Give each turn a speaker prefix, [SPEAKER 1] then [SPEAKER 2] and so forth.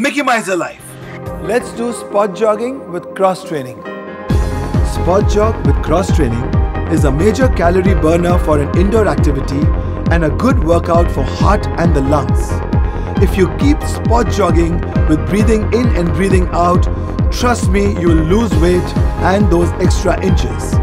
[SPEAKER 1] Mickey your life.
[SPEAKER 2] Let's do spot jogging with cross training. Spot jog with cross training is a major calorie burner for an indoor activity and a good workout for heart and the lungs. If you keep spot jogging with breathing in and breathing out, trust me, you'll lose weight and those extra inches.